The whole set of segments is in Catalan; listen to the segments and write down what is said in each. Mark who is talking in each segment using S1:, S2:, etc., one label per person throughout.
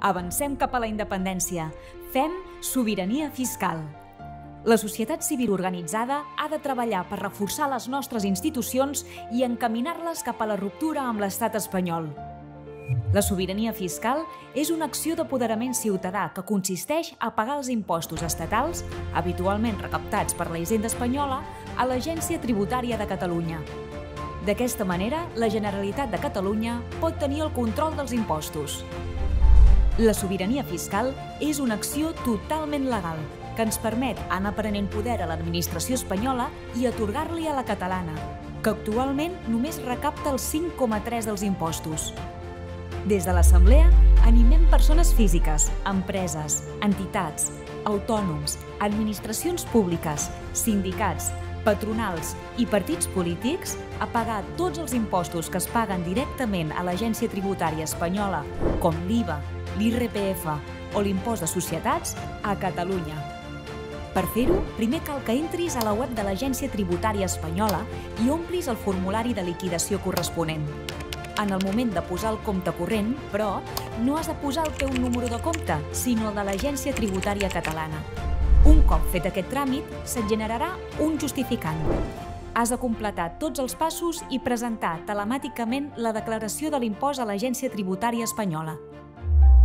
S1: Avancem cap a la independència. Fem sobirania fiscal. La societat civil organitzada ha de treballar per reforçar les nostres institucions i encaminar-les cap a la ruptura amb l'estat espanyol. La sobirania fiscal és una acció d'apoderament ciutadà que consisteix a pagar els impostos estatals, habitualment recaptats per la Hisenda Espanyola, a l'Agència Tributària de Catalunya. D'aquesta manera, la Generalitat de Catalunya pot tenir el control dels impostos. La sobirania fiscal és una acció totalment legal que ens permet anar prenent poder a l'administració espanyola i atorgar-li a la catalana, que actualment només recapta el 5,3 dels impostos. Des de l'Assemblea animem persones físiques, empreses, entitats, autònoms, administracions públiques, sindicats, patronals i partits polítics a pagar tots els impostos que es paguen directament a l'Agència Tributària Espanyola, com l'IVA, l'IRPF o l'impost de societats, a Catalunya. Per fer-ho, primer cal que entris a la web de l'Agència Tributària Espanyola i omplis el formulari de liquidació corresponent. En el moment de posar el compte corrent, però, no has de posar el teu número de compte, sinó el de l'Agència Tributària Catalana. Un cop fet aquest tràmit, se't generarà un justificant. Has de completar tots els passos i presentar telemàticament la declaració de l'impost a l'Agència Tributària Espanyola.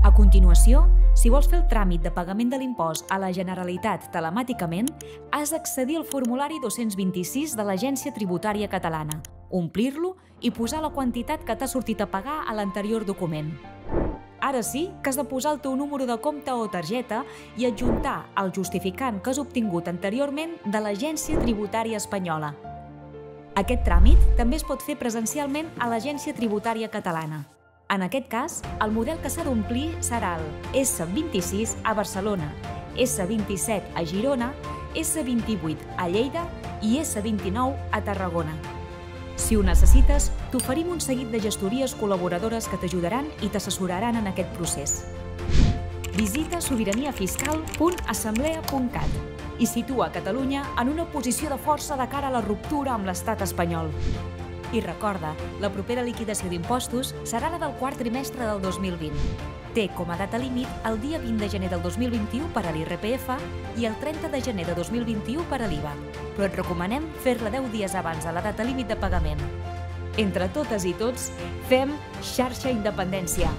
S1: A continuació, si vols fer el tràmit de pagament de l'impost a la Generalitat telemàticament, has d'accedir al formulari 226 de l'Agència Tributària Catalana, omplir-lo i posar la quantitat que t'ha sortit a pagar a l'anterior document. Ara sí que has de posar el teu número de compte o targeta i adjuntar el justificant que has obtingut anteriorment de l'Agència Tributària Espanyola. Aquest tràmit també es pot fer presencialment a l'Agència Tributària Catalana. En aquest cas, el model que s'ha d'omplir serà el S26 a Barcelona, S27 a Girona, S28 a Lleida i S29 a Tarragona. Si ho necessites, t'oferim un seguit de gestories col·laboradores que t'ajudaran i t'assessoraran en aquest procés. Visita sobiraniafiscal.assemblea.cat i situa Catalunya en una posició de força de cara a la ruptura amb l'estat espanyol. I recorda, la propera liquidació d'impostos serà la del quart trimestre del 2020. Té com a data límit el dia 20 de gener del 2021 per a l'IRPF i el 30 de gener de 2021 per a l'IVA, però et recomanem fer-la 10 dies abans de la data límit de pagament. Entre totes i tots, fem xarxa independència.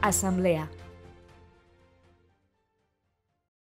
S1: Assemblea.